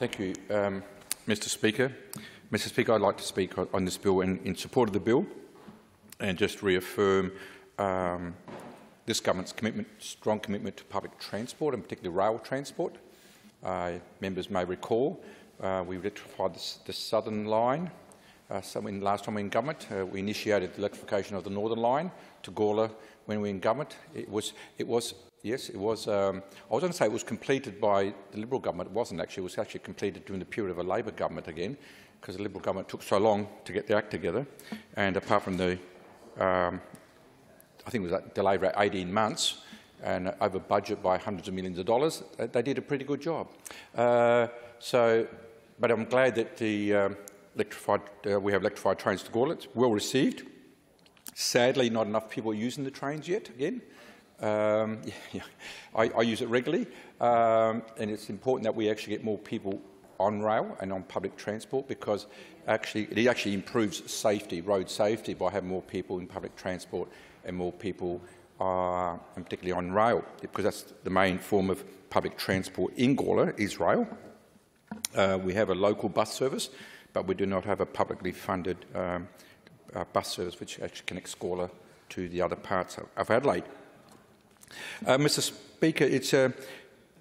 Thank you, um, Mr Speaker. Mr Speaker, I'd like to speak on this bill in, in support of the bill and just reaffirm um, this government's commitment, strong commitment to public transport and particularly rail transport. Uh, members may recall uh, we electrified the, the southern line. Uh, when last time we were in government, uh, we initiated the electrification of the northern line to Gawler when we were in government. It was, it was Yes, it was. Um, I was going to say it was completed by the Liberal government. It wasn't actually. It was actually completed during the period of a Labor government again, because the Liberal government took so long to get the act together. And apart from the, um, I think it was delayed about 18 months and over budget by hundreds of millions of dollars, they did a pretty good job. Uh, so, but I'm glad that the um, electrified, uh, we have electrified trains to. It's well received. Sadly, not enough people are using the trains yet. Again. Um, yeah, yeah. I, I, use it regularly, um, and it's important that we actually get more people on rail and on public transport because actually it actually improves safety, road safety, by having more people in public transport and more people, uh, and particularly on rail, because that's the main form of public transport in Gawler is rail. Uh, we have a local bus service, but we do not have a publicly funded um, uh, bus service which actually connects Gawler to the other parts of, of Adelaide. Uh, Mr Speaker, it's uh,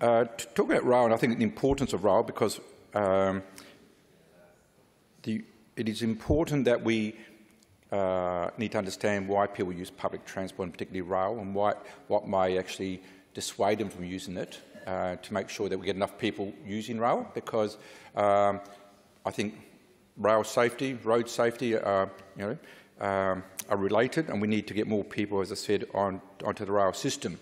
uh, to talk about rail, and I think the importance of rail, because um, the, it is important that we uh, need to understand why people use public transport, and particularly rail, and why, what may actually dissuade them from using it, uh, to make sure that we get enough people using rail, because um, I think rail safety, road safety, uh, you know, um, are related, and we need to get more people, as I said, on, onto the rail system.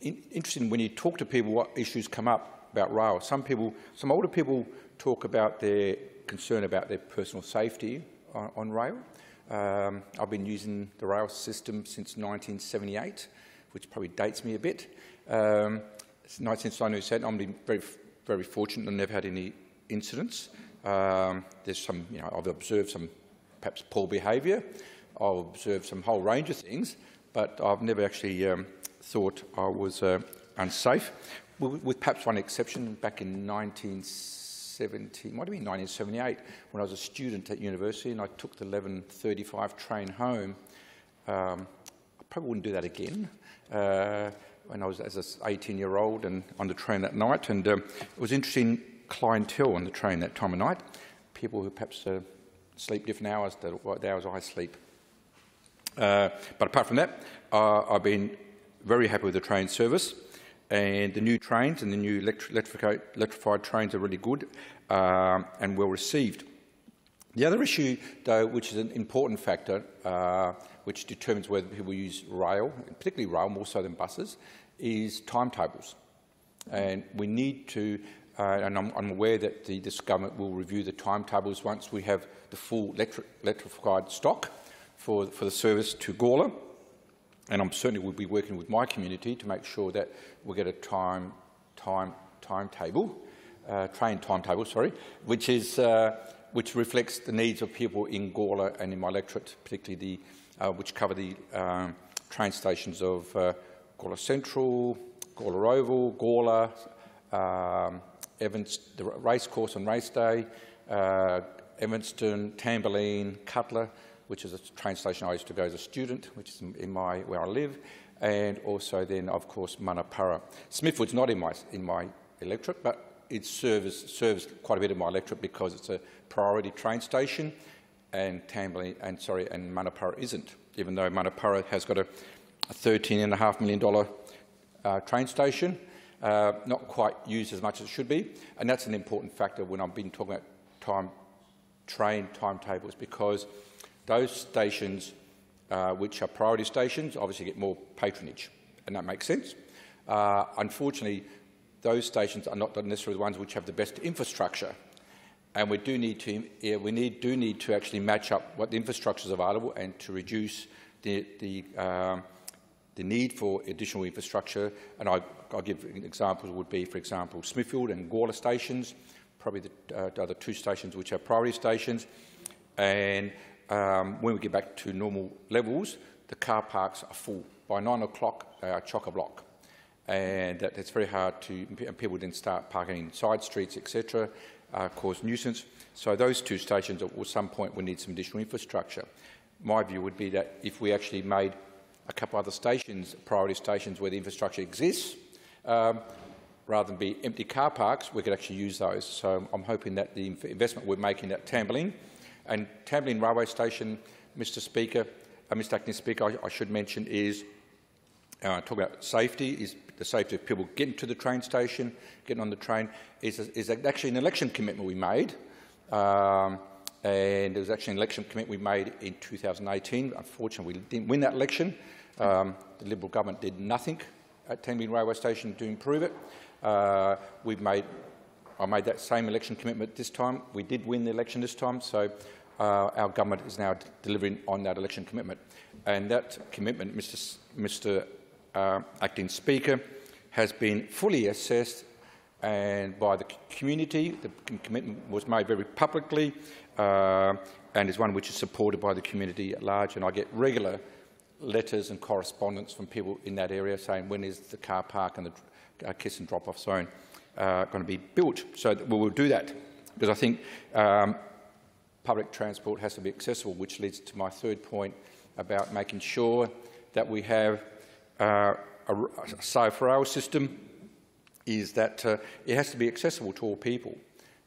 In, interesting, when you talk to people, what issues come up about rail. Some people, some older people talk about their concern about their personal safety on, on rail. Um, I've been using the rail system since 1978, which probably dates me a bit. Um, since 1997, I'm been very, very fortunate and never had any incidents. Um, there's some, you know, I've observed some perhaps poor behaviour. I've observed some whole range of things, but I've never actually um, thought I was uh, unsafe, with, perhaps one exception back in 1970, might have been 1978, when I was a student at university and I took the 11.35 train home. Um, I probably wouldn't do that again. Uh, when I was as an 18-year-old and on the train that night, and um, it was interesting clientele on the train that time of night, people who perhaps uh, sleep different hours to the hours I sleep. Uh, but apart from that, uh, I've been very happy with the train service and the new trains and the new electrified, electrified trains are really good uh, and well received. The other issue, though, which is an important factor, uh, which determines whether people use rail, particularly rail more so than buses, is timetables. And we need to uh, and I'm, I'm, aware that the, this government will review the timetables once we have the full electrified stock for, for the service to Gawler. And I'm certainly will be working with my community to make sure that we get a time, time, timetable, uh, train timetable, sorry, which, is, uh, which reflects the needs of people in Gawler and in my electorate, particularly the, uh, which cover the um, train stations of uh, Gawler Central, Gawler Oval, Gawler, um, Evans, the racecourse on race day, uh, Evanston, Tambelin, Kudla, which is a train station I used to go as a student, which is in my where I live, and also then of course Manapara. Smithfield's not in my in my electorate, but it serves serves quite a bit of my electorate because it's a priority train station, and Tambelin and sorry and Munno Para isn't, even though Munno Para has got a, a $13.5 million uh, train station uh, not quite used as much as it should be. And that's an important factor when I've been talking about time, train timetables, because those stations uh, which are priority stations obviously get more patronage, and that makes sense. Uh, unfortunately, those stations are not necessarily the ones which have the best infrastructure. And we do need to, yeah, we need, do need to actually match up what the infrastructure is available and to reduce the, the, um, the need for additional infrastructure. And I I'll give examples would be, for example, Smithfield and Gawler stations, probably the, uh, the other two stations which are priority stations. And um, when we get back to normal levels, the car parks are full. By nine o'clock, they are chock-a-block. and that it's very hard to, and people then start parking in side streets, etc., uh, cause nuisance. So those two stations at some point will need some additional infrastructure. My view would be that if we actually made a couple other stations, priority stations where the infrastructure exists, um, rather than be empty car parks, we could actually use those. So I'm hoping that the investment we're making at Tambelin and Tambelin Railway Station, Mr Speaker, uh, Mr Acting Speaker, I, I should mention is uh, talk about safety, is the safety of people getting to the train station, getting on the train, is, is actually an election commitment we made. Um, and it was actually an election commitment we made in 2018. Unfortunately, we didn't win that election. Um, the Liberal government did nothing at Tambelin Railway Station to improve it. Uh, we've made, I made that same election commitment this time. We did win the election this time, so uh, our government is now delivering on that election commitment. And that commitment, Mr. Mr. Uh, Acting Speaker, has been fully assessed and by the community. The commitment was made very publicly uh, and is one which is supported by the community at large. And I get regular letters and correspondence from people in that area saying when is the car park and the uh, kiss and drop-off zone uh, going to be built. So we will do that because I think um, public transport has to be accessible, which leads to my third point about making sure that we have uh, a, a safe rail system is that uh, it has to be accessible to all people.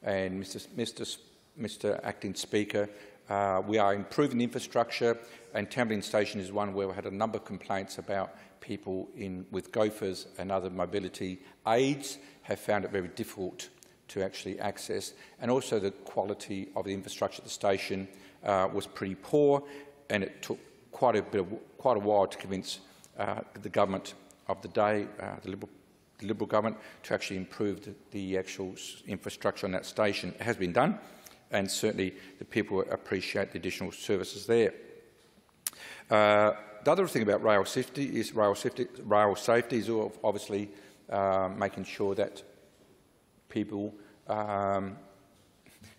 And Mr. Mr. Mr. Acting Speaker, uh, we are improving infrastructure, and Tambelin Station is one where we had a number of complaints about people in, with gophers and other mobility aids have found it very difficult to actually access. And also the quality of the infrastructure at the station uh, was pretty poor, and it took quite a, bit of, quite a while to convince uh, the government of the day, uh, the Liberal the Liberal government to actually improve the, the, actual infrastructure on that station. It has been done, and certainly the people appreciate the additional services there. Uh, the other thing about rail safety is rail safety, rail safety is obviously uh, making sure that people um,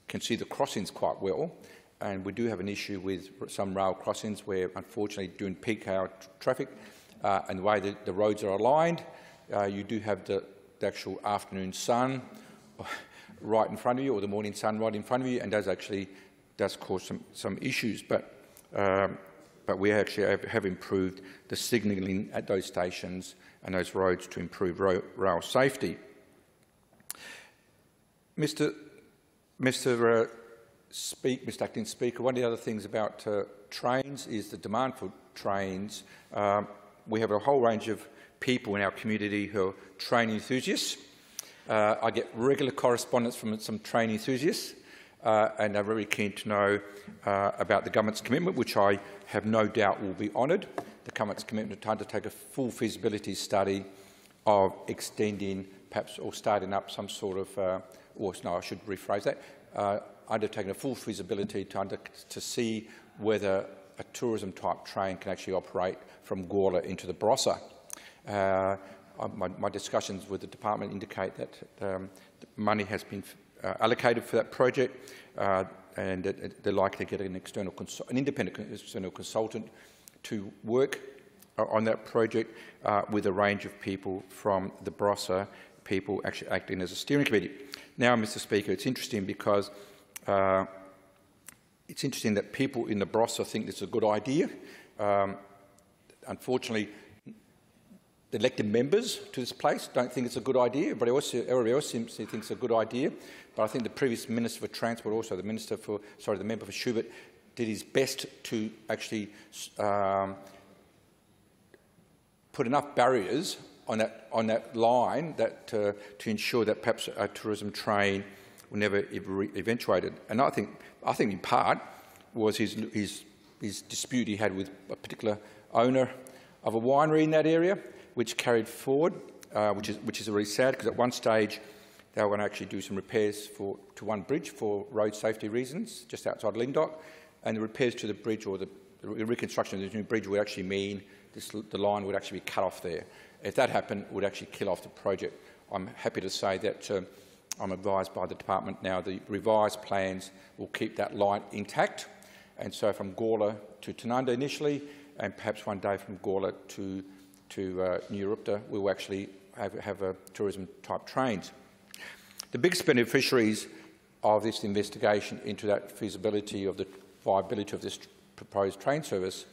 can see the crossings quite well. And we do have an issue with some rail crossings where, unfortunately, during peak hour traffic uh, and the way the, the roads are aligned, uh, you do have the, the, actual afternoon sun right in front of you or the morning sun right in front of you and does actually does cause some, some issues. But, um, but we actually have, have, improved the signalling at those stations and those roads to improve ro rail safety. Mr. Mr. Uh, Speak, Mr. Acting Speaker, one of the other things about uh, trains is the demand for trains. Um, we have a whole range of people in our community who are train enthusiasts. Uh, I get regular correspondence from some train enthusiasts uh, and are very keen to know uh, about the government's commitment, which I have no doubt will be honoured. The government's commitment to undertake a full feasibility study of extending perhaps or starting up some sort of, uh, or no, I should rephrase that, uh, undertaking a full feasibility to, under, to see whether a tourism type train can actually operate from Gawler into the Barossa. Uh, my, my, discussions with the department indicate that um, money has been uh, allocated for that project uh, and they're likely to get an external, an independent external consultant to work uh, on that project uh, with a range of people from the Barossa, people actually acting as a steering committee. Now, Mr Speaker, it's interesting because uh, it's interesting that people in the Barossa think this is a good idea. Um, unfortunately, elected members to this place don't think it's a good idea. Everybody else, everybody else seems to think it's a good idea. But I think the previous Minister for Transport, also the Minister for, sorry, the member for Schubert, did his best to actually um, put enough barriers on that, on that line that, uh, to ensure that perhaps a tourism train will never eventuated. And I think, I think in part was his, his, his dispute he had with a particular owner of a winery in that area which carried forward, uh, which, is, which is really sad because at one stage they were going to actually do some repairs for, to one bridge for road safety reasons just outside Lyndoch, and the repairs to the bridge or the, the reconstruction of the new bridge would actually mean this, the line would actually be cut off there. If that happened, it would actually kill off the project. I'm happy to say that uh, I'm advised by the department now the revised plans will keep that line intact. And so from Gawler to Tanunda initially, and perhaps one day from Gawler to to uh, Nuriootpa, we will actually have, have uh, tourism-type trains. The biggest beneficiaries of this investigation into that feasibility of the viability of this proposed train service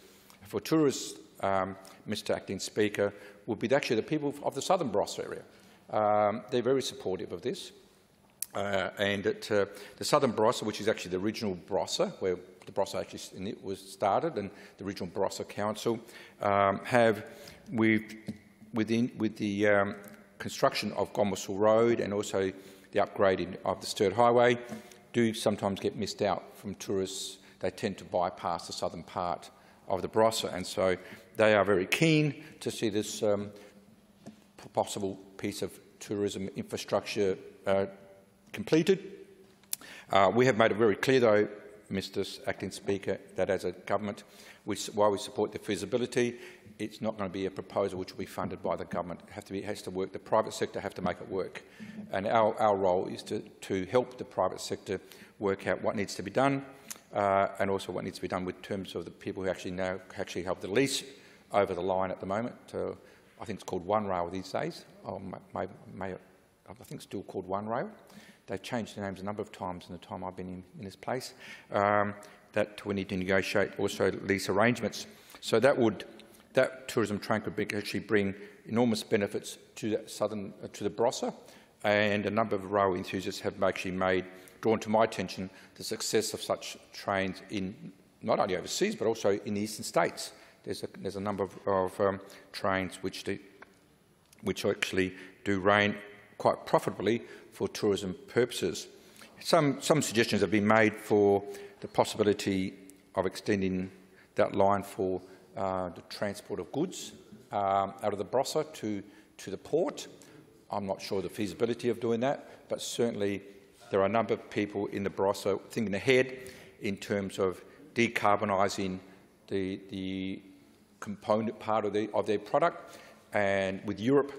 for tourists, um, Mr Acting Speaker, would be actually the people of the southern Barossa area. Um, they're very supportive of this. Uh, and at uh, the southern Barossa, which is actually the original Barossa, where the Barossa actually was started, and the original Barossa Council, um, have, with, within, with the um, construction of Gomersal Road and also the upgrading of the Sturt Highway, do sometimes get missed out from tourists. They tend to bypass the southern part of the Barossa, and so they are very keen to see this um, possible piece of tourism infrastructure uh, completed. Uh, we have made it very clear, though, Mr Acting Speaker, that as a government, we, while we support the feasibility, it's not going to be a proposal which will be funded by the government. It has to, be, has to work. The private sector have to make it work. And our, our role is to, to help the private sector work out what needs to be done uh, and also what needs to be done with terms of the people who actually now actually have the lease over the line at the moment. Uh, I think it's called One Rail these days. Or may, may, I think it's still called One Rail. They've changed the names a number of times in the time I've been in, in this place. Um, that we need to negotiate also lease arrangements. So that would that tourism train could actually bring enormous benefits to the southern uh, to the Barossa, and a number of rail enthusiasts have actually made drawn to my attention the success of such trains in not only overseas but also in the eastern states. There's a, there's a number of, of um, trains which, do, which actually do rain quite profitably for tourism purposes. Some, some suggestions have been made for the possibility of extending that line for uh, the transport of goods um, out of the Barossa to, to the port. I'm not sure the feasibility of doing that, but certainly there are a number of people in the Barossa thinking ahead in terms of decarbonising the, the component part of, the, of their product. And with Europe,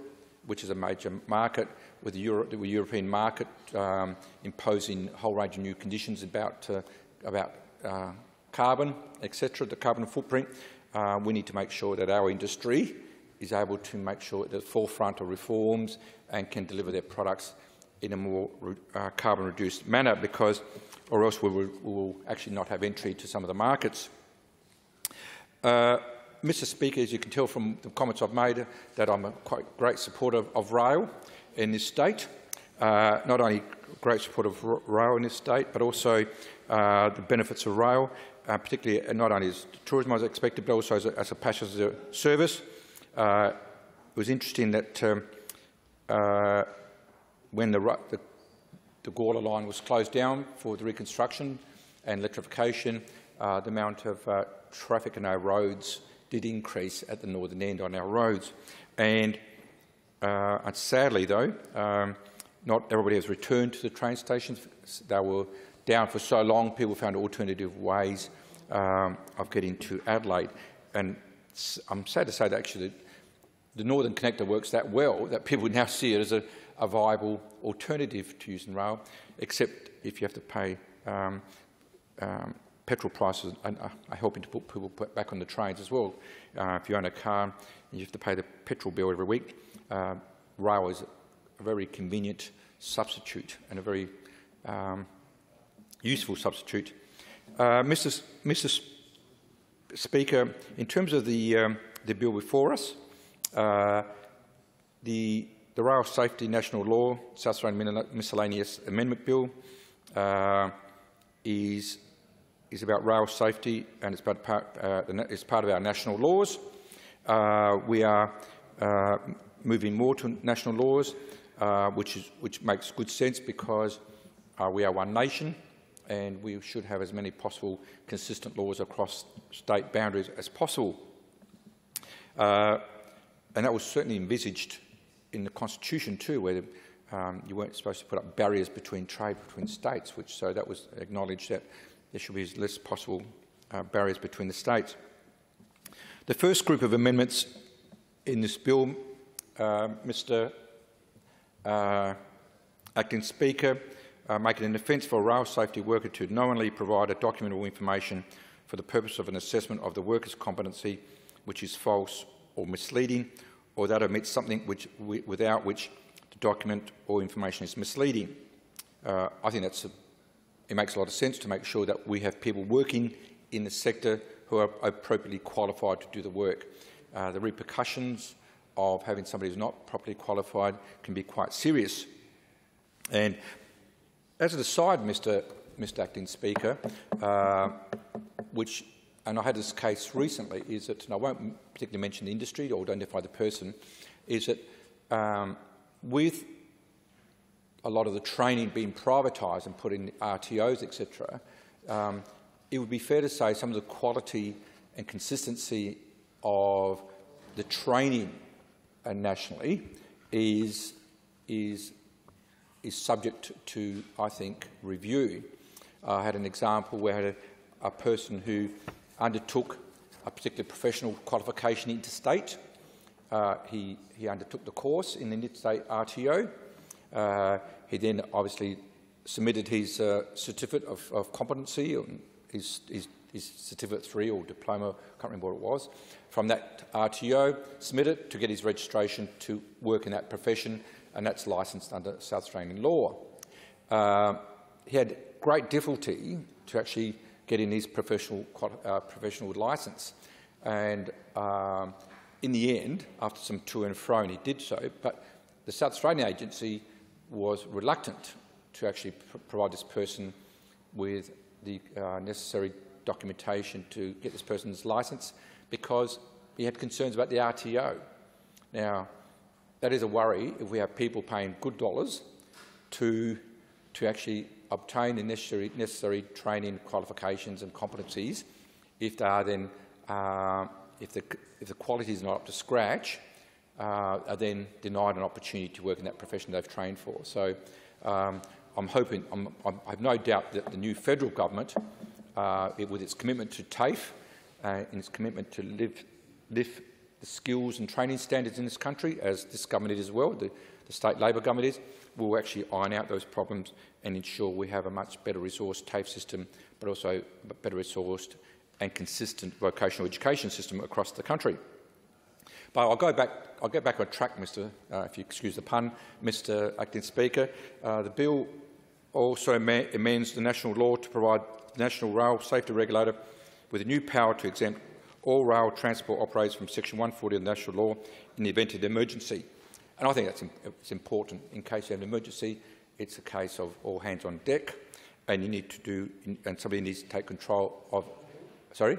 which is a major market, with the, Euro the European market um, imposing a whole range of new conditions about, uh, about uh, carbon, etc., the carbon footprint, uh, we need to make sure that our industry is able to make sure at the forefront of reforms and can deliver their products in a more uh, carbon-reduced manner because or else we will, we will, actually not have entry to some of the markets. Uh, Mr Speaker, as you can tell from the comments I've made, that I'm a quite great supporter of rail in this state. Uh, not only great support of rail in this state, but also uh, the benefits of rail, uh, particularly uh, not only as tourism as expected, but also as a, as a passenger service. Uh, it was interesting that um, uh, when the, the, the Gawler line was closed down for the reconstruction and electrification, the amount of traffic in our roads did increase at the northern end on our roads. And, uh, and sadly, though, um, not everybody has returned to the train stations. They were down for so long, people found alternative ways um, of getting to Adelaide. And I'm sad to say that actually the Northern Connector works that well that people now see it as a, a viable alternative to using rail, except if you have to pay um, um, petrol prices are, are, helping to put people back on the trains as well. Uh, if you own a car and you have to pay the petrol bill every week, uh, rail is a very convenient substitute and a very um, useful substitute. Uh, Mr. Mr. Speaker, in terms of the, um, the bill before us, uh, the, the Rail Safety National Law, South Australian Miscellaneous Amendment Bill, uh, is is about rail safety and it's part, uh, it's part of our national laws. Uh, we are uh, moving more to national laws, uh, which, is, which makes good sense because uh, we are one nation and we should have as many possible consistent laws across state boundaries as possible. Uh, and that was certainly envisaged in the Constitution too, where um, you weren't supposed to put up barriers between trade between states, which so that was acknowledged that there should be as less possible uh, barriers between the states. The first group of amendments in this bill, uh, Mr uh, Acting Speaker, uh, make it an offence for a rail safety worker to knowingly provide a document or information for the purpose of an assessment of the worker's competency which is false or misleading or that omits something which, without which the document or information is misleading. Uh, I think that's a, it makes a lot of sense to make sure that we have people working in the sector who are appropriately qualified to do the work. Uh, the repercussions of having somebody who's not properly qualified can be quite serious. And as an aside, Mr. Mr. Acting Speaker, uh, which, and I had this case recently, is that, and I won't particularly mention the industry or identify the person, is that um, with a lot of the training being privatised and put in RTOs, etc., um, it would be fair to say some of the quality and consistency of the training uh, nationally is, is, is subject to, I think, review. I had an example where I had a, a person who undertook a particular professional qualification interstate. Uh, he, he undertook the course in the interstate RTO. Uh, he then obviously submitted his uh, certificate of, of competency, his, his, his, certificate three or diploma, I can't remember what it was, from that RTO, submitted to get his registration to work in that profession, and that's licensed under South Australian law. Uh, he had great difficulty to actually getting his professional, uh, professional licence. And um, in the end, after some to and fro, and he did so, but the South Australian agency was reluctant to actually pr provide this person with the uh, necessary documentation to get this person's licence because he had concerns about the RTO. Now, that is a worry if we have people paying good dollars to, to actually obtain the necessary, necessary training, qualifications and competencies if they are then, uh, if, the, if the quality is not up to scratch, uh, are then denied an opportunity to work in that profession they've trained for. So um, I'm hoping, I'm, I'm, i have no doubt that the new federal government, uh, it, with its commitment to TAFE uh, and its commitment to live, lift the skills and training standards in this country, as this government is as well, the, the state Labor government is, will actually iron out those problems and ensure we have a much better resourced TAFE system, but also a better resourced and consistent vocational education system across the country. But I'll go back. I'll get back on track, Mr. Uh, if you excuse the pun, Mr. Acting Speaker. Uh, the bill also amends the national law to provide National Rail Safety Regulator with a new power to exempt all rail transport operators from Section 140 of the national law in the event of an emergency. And I think that's it's important. In case you have an emergency, it's a case of all hands on deck, and you need to do, and somebody needs to take control of. Sorry,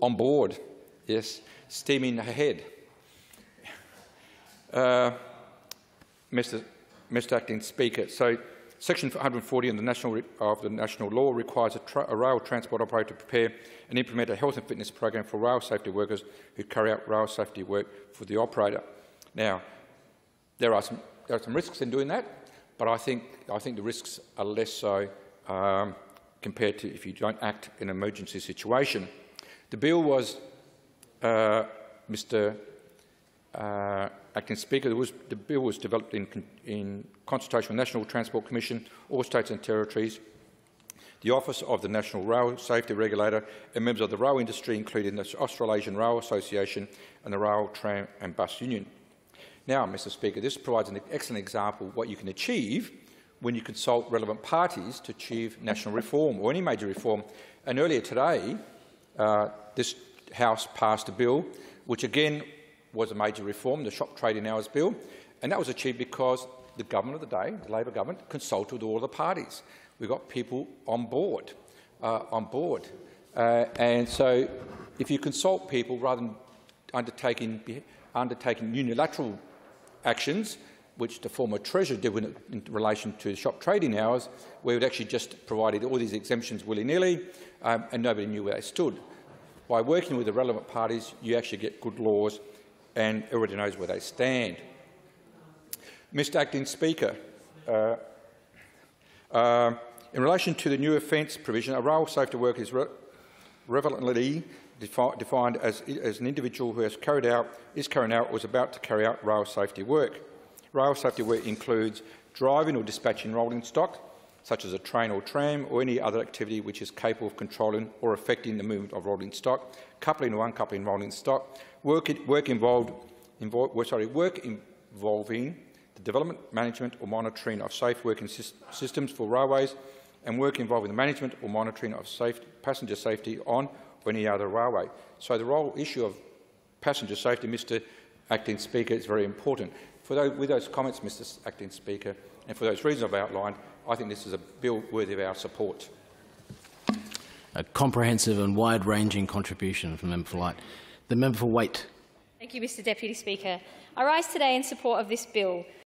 on board. Yes, steaming ahead. Uh, Mr. Mr. Acting Speaker, so Section 140 of the national, of the national law requires a, a, rail transport operator to prepare and implement a health and fitness program for rail safety workers who carry out rail safety work for the operator. Now, there are some, there are some risks in doing that, but I think, I think the risks are less so um, compared to if you don't act in an emergency situation. The bill was, uh, Mr uh, Acting Speaker, was, the bill was developed in, in consultation with the National Transport Commission, all states and territories, the Office of the National Rail Safety Regulator and members of the rail industry, including the Australasian Rail Association and the Rail, Tram and Bus Union. Now, Mr Speaker, this provides an excellent example of what you can achieve when you consult relevant parties to achieve national reform or any major reform. And earlier today, uh, this House passed a bill which again was a major reform, the Shop Trading Hours Bill, and that was achieved because the government of the day, the Labor government, consulted with all the parties. We got people on board, uh, on board. Uh, and so if you consult people rather than undertaking, undertaking unilateral actions, which the former Treasurer did in relation to shop trading hours, we would actually just provided all these exemptions willy-nilly um, and nobody knew where they stood. By working with the relevant parties, you actually get good laws and everybody knows where they stand. Mr Acting Speaker, uh, uh, in relation to the new offence provision, a rail safety worker is re relevantly defi defined as, as, an individual who has carried out, is carrying out or is about to carry out rail safety work. Rail safety work includes driving or dispatching rolling stock, such as a train or tram, or any other activity which is capable of controlling or affecting the movement of rolling stock, coupling or uncoupling rolling stock, work, work involved invol- sorry, work involving the development, management or monitoring of safe working sys- systems for railways and work involving the management or monitoring of safe, passenger safety on or any other railway. So the role issue of passenger safety, Mr Acting Speaker, is very important. For those, with those comments, Mr Acting Speaker, and for those reasons I've outlined, I think this is a bill worthy of our support. A comprehensive and wide-ranging contribution from Member for Light. The member for Waite. Thank you, Mr Deputy Speaker. I rise today in support of this bill,